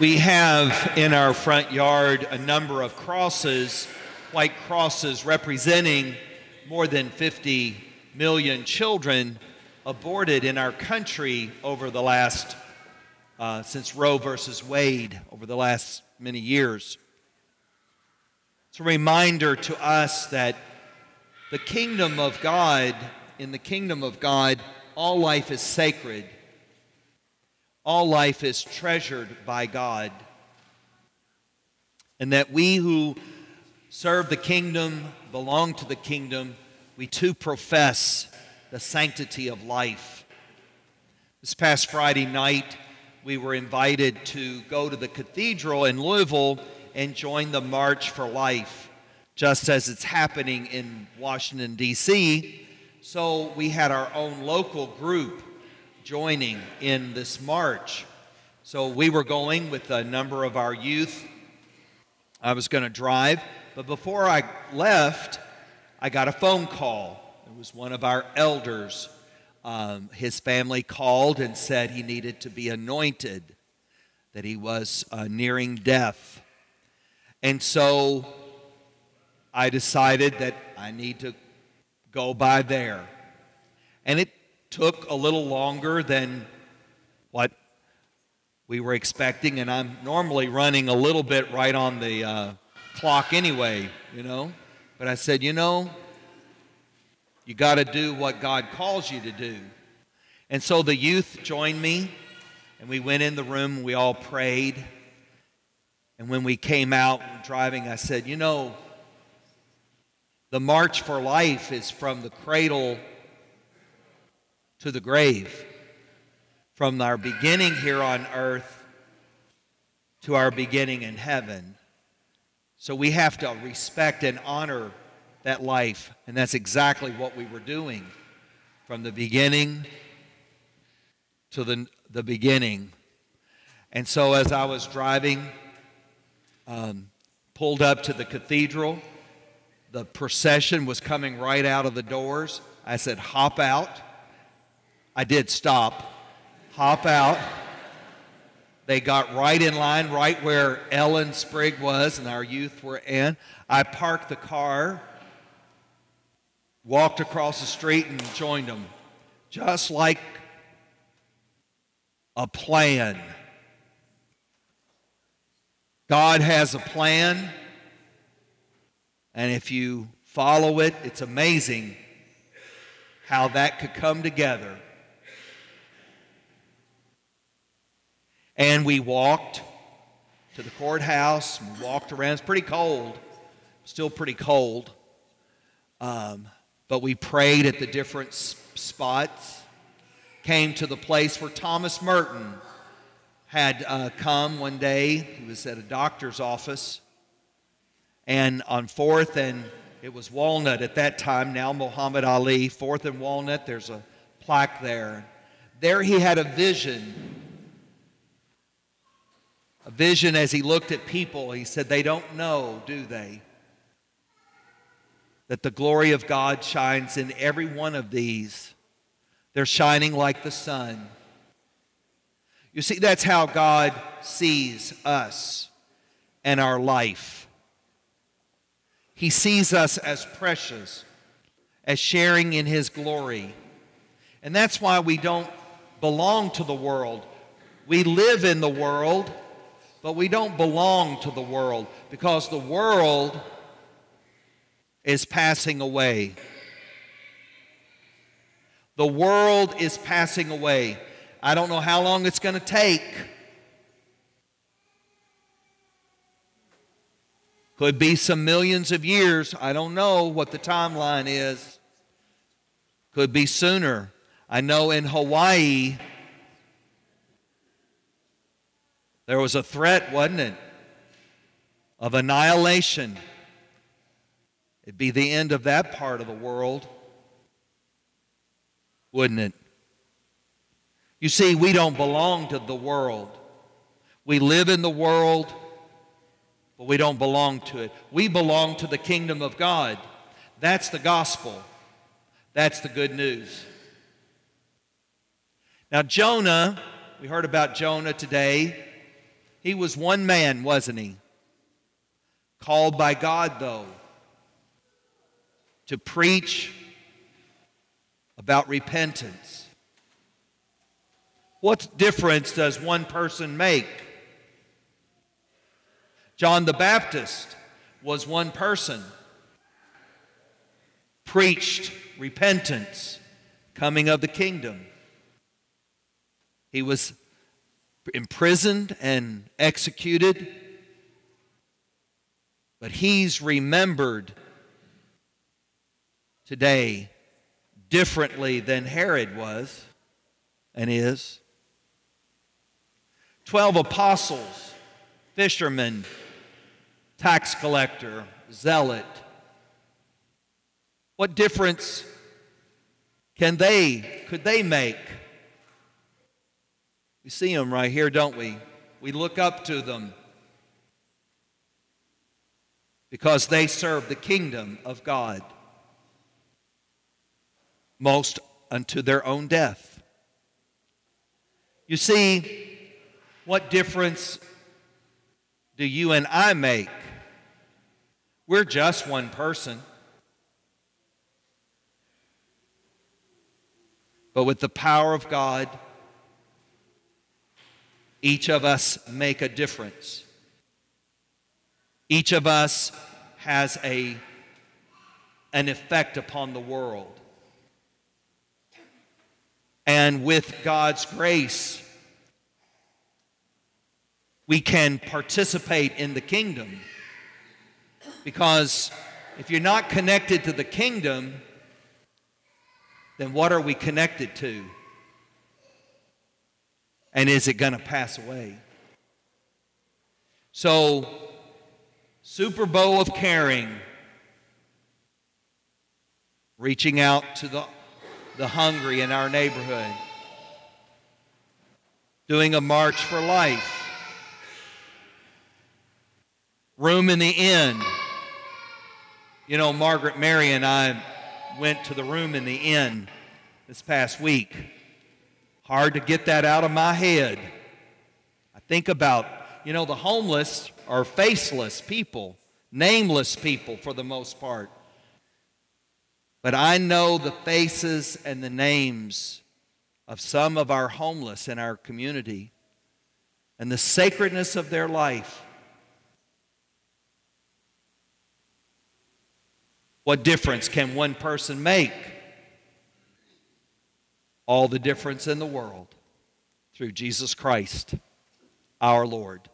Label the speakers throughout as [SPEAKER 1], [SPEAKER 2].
[SPEAKER 1] We have in our front yard a number of crosses, white crosses representing more than 50 million children aborted in our country over the last, uh, since Roe versus Wade, over the last many years. It's a reminder to us that the kingdom of God, in the kingdom of God, all life is sacred all life is treasured by God. And that we who serve the kingdom, belong to the kingdom, we too profess the sanctity of life. This past Friday night, we were invited to go to the cathedral in Louisville and join the March for Life, just as it's happening in Washington, D.C. So we had our own local group joining in this march. So we were going with a number of our youth. I was going to drive, but before I left, I got a phone call. It was one of our elders. Um, his family called and said he needed to be anointed, that he was uh, nearing death. And so I decided that I need to go by there. And it took a little longer than what we were expecting, and I'm normally running a little bit right on the uh, clock anyway, you know. But I said, you know, you got to do what God calls you to do. And so the youth joined me, and we went in the room, we all prayed. And when we came out driving, I said, you know, the march for life is from the cradle to the grave. From our beginning here on earth to our beginning in heaven. So we have to respect and honor that life. And that's exactly what we were doing from the beginning to the, the beginning. And so as I was driving, um, pulled up to the cathedral, the procession was coming right out of the doors. I said, hop out. I did stop, hop out. They got right in line, right where Ellen Sprigg was and our youth were in. I parked the car, walked across the street, and joined them. Just like a plan. God has a plan, and if you follow it, it's amazing how that could come together. And we walked to the courthouse. Walked around. It's pretty cold, still pretty cold. Um, but we prayed at the different spots. Came to the place where Thomas Merton had uh, come one day. He was at a doctor's office. And on 4th and it was Walnut at that time, now Muhammad Ali, 4th and Walnut, there's a plaque there. There he had a vision a vision as he looked at people. He said, They don't know, do they? That the glory of God shines in every one of these. They're shining like the sun. You see, that's how God sees us and our life. He sees us as precious, as sharing in His glory. And that's why we don't belong to the world. We live in the world, but we don't belong to the world because the world is passing away. The world is passing away. I don't know how long it's going to take. Could be some millions of years. I don't know what the timeline is. Could be sooner. I know in Hawaii, There was a threat, wasn't it? Of annihilation. It'd be the end of that part of the world, wouldn't it? You see, we don't belong to the world. We live in the world, but we don't belong to it. We belong to the kingdom of God. That's the gospel. That's the good news. Now, Jonah, we heard about Jonah today. He was one man, wasn't he? Called by God, though, to preach about repentance. What difference does one person make? John the Baptist was one person, preached repentance, coming of the kingdom. He was imprisoned and executed, but he's remembered today differently than Herod was and is. Twelve apostles, fishermen, tax collector, zealot. What difference can they, could they make? We see them right here, don't we? We look up to them because they serve the kingdom of God, most unto their own death. You see, what difference do you and I make? We're just one person. But with the power of God, each of us make a difference. Each of us has a, an effect upon the world. And with God's grace, we can participate in the kingdom. Because if you're not connected to the kingdom, then what are we connected to? And is it going to pass away? So, Super Bowl of Caring, reaching out to the, the hungry in our neighborhood, doing a march for life, room in the inn. You know, Margaret Mary and I went to the room in the inn this past week. Hard to get that out of my head. I think about, you know, the homeless are faceless people, nameless people for the most part. But I know the faces and the names of some of our homeless in our community and the sacredness of their life. What difference can one person make? All the difference in the world through Jesus Christ, our Lord.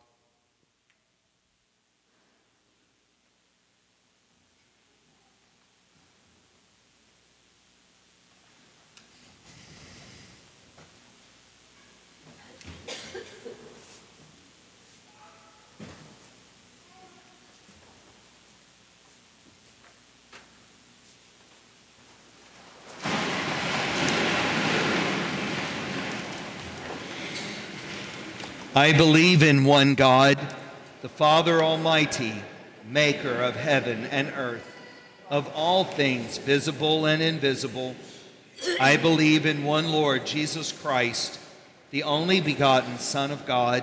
[SPEAKER 1] I believe in one God, the Father Almighty, maker of heaven and earth, of all things visible and invisible. I believe in one Lord, Jesus Christ, the only begotten Son of God